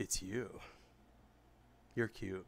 It's you. You're cute.